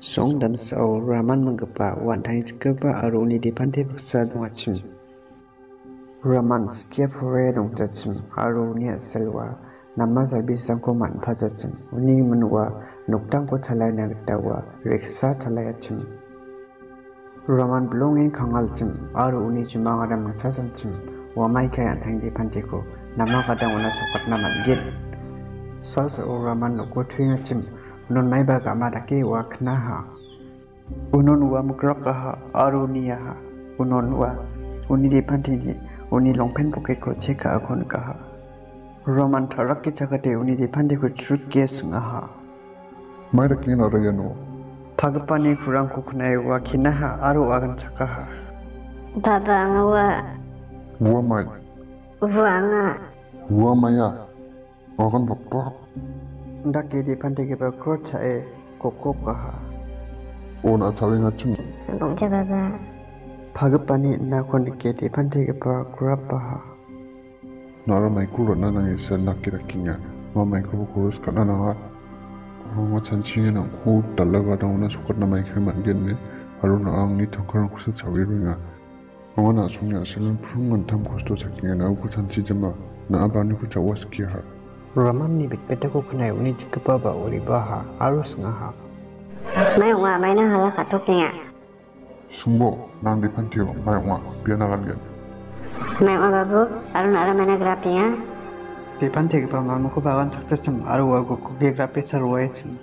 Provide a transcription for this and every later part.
সং দামসাও রামান মগিবা নথাংিচিগিবা আরু উনি দেফানতবিকচা নচিম রামান স্ক়ফ নজচি না নমাাবিানফজচ ন নক লল়চা ল ন জ দফানমওানচ non mai baga matake wa knaha unon wa mukrakaha aruniyaha unon wa unire pantini uni longpen poke ko cheka akon kaha roman tharak ki chakate unire pante ko truth case ngaha mai dakin arayano phagpani khurang ko khnai wa khinaha aru agan chakaha baba wa wa mai wa nga wa maya agan bapa 닭끼리 반대기발 크로차에 꼭꼭 가하. 오나 자링아 춤 멍청아가 파급반이 나곤 끼리 반대기발 구라파하. 나라 마이쿠로 나나에서 낚이라킹야 마 마이쿠로 고르스카 나나와? 아마 잔칭이나 고 달라가다 오나 속가나 마이크 만겠네. 바로 나 앙니 덩크랑 구석 자위로냐. 아마 나중에 아슬은 푸른 건탐 고스도 자킹야 나오고 잔치지마. 나 아바니 후자 와스키하. Raman ni bit peta ko khunai uni chikpa ba uri ba ha aru sunga ha mai wa mai na hala ka tok nga sumbo nang di pantio mai wa pia na lan gen mai wa babu arun ara mai na grapi nga de panti ke ba ma ko ba gan chakcha chim aru wa ko ko ke grape sarwa chim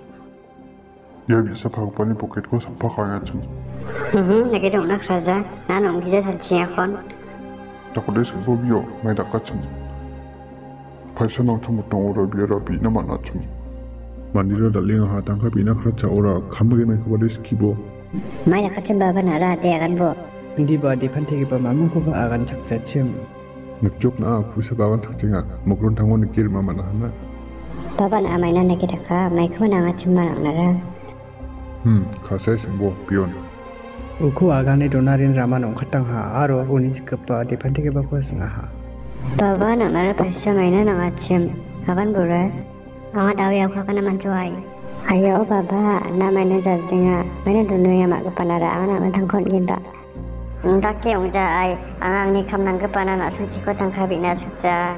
ya bi sa phag pani pocket ko sa phag ya chim hm nage dong na khaja na nong gija sa chi khon ta ko des bo bio mai da ka chim paisanaw chum tong ora biara pi na mana chum manira da lenga ha tang kha pi na khracha ora khambage mai ko des kibo mai na khachim baba na ra de gan bo ndi ba de phan thegi ba mamu ko ba agan chak cha chim nukjok na ku sa ba gan chak chinga mokron thang on kir ma mana na baba na mai na na ki thaka mai ko na ma chim ma na ra hm khasai sangbo pion 우쿠 아간의 도나린 라만 옹카탕하 아로 오니지급바 디판테게바코스나하 Baba nak mara pasya maina nak macam. Kapan boleh? Awak tahu ya aku akan mencuai. Ayo baba, nak maina jadinya. Maina dunia yang mak kepanara anak mentangkon kita. Entah ke yang jai, anak ni kam nang kepana nak suci ko tang kabi nak suca.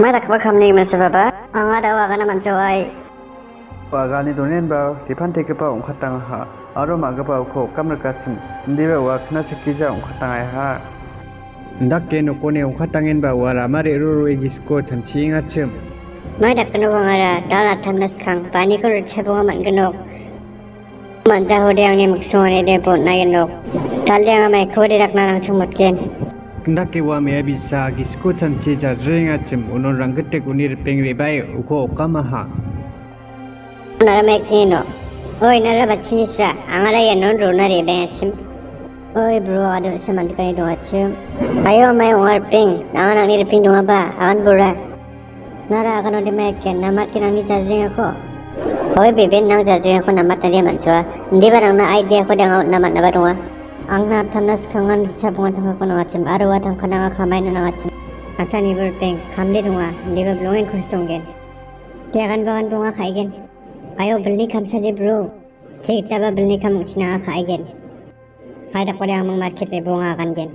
Mana kau kam ni masa baba? Anak tahu akan mencuai. Baga ni dunia bau, tipan teka bau angkat tang ha. Aro mak bau ko kamar kacim. Ndi bau akan cekija angkat tang ha. dak no kone ukha tangen ba war amare ro ro e gisko chamchi inga chem mai dak no wangara dala thanas khang pani ko chebo man gno man ja ho deang ne muksone de bo na gno dal deang mai ko de dak na nang chumot ken dak ke wa me bi sa gisko chamchi ja renga chem onon rangte kunir pengre bai khô kama ha nara me kino oi nara bachini sa angara ya non ro na re ba chem oi bro. Ado se man ka ni do chim ayo mai war ping na na ni do ba awan bura nara kano di mai ken. Na mat kinang ni jajing ako oi bibin nang jajing ako na mat na di man chua. Hindi ba nang na idea ko dang na mat na ba dunga ang na tanas kangan sa bunga tang ako na wachim arawa tang kanang kamay na na wachim acha ni bur ping kam di dunga hindi ba blungin kustong gen. Tiakan bagan bunga kaigen ayo beli kam saja bro. Cik taba beli kam china kaigen hai dak pada amang market le bunga kan gen.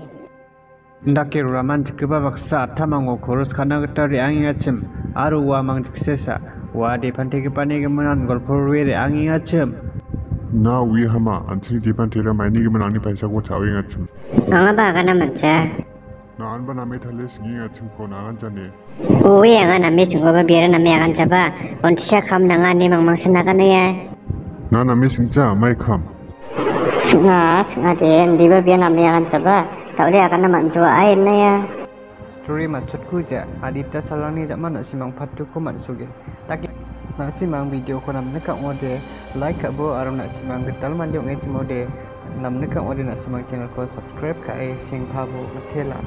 Ndake raman chikpa baksa athamango koros khana gata ri angi achim aru wa mang chiksesa wa de pantai ke pane ke manan golpor ri ri angi achim na wi hama anchi di pan tira mai ni ge man ni paisa ko chawi nga chim anga ba kana mancha na an ba na me thale singi nga chim ko na an jane. Uwi ang nga nami sunggo ba bira nami akan jaba. On siya kam na nga ni mang mang sanaga na ya na na me sing cha mai kham nga nga din di ba bira nami akan jaba tau dia akan naman jua ay na ya. Story machut ku ja adita salani ja man simang phattu ko man suge taki na simang video ko nam neka ngode like ka bo aram na simang getal man jong e chimode nam neka ngode na simang channel ko subscribe ka e sing phabo mathela